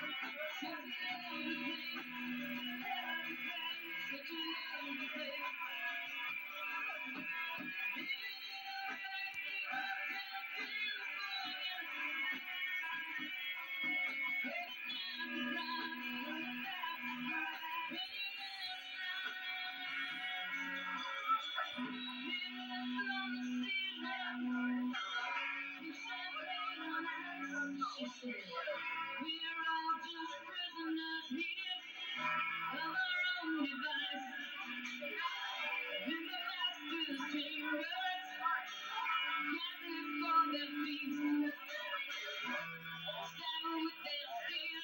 Such a.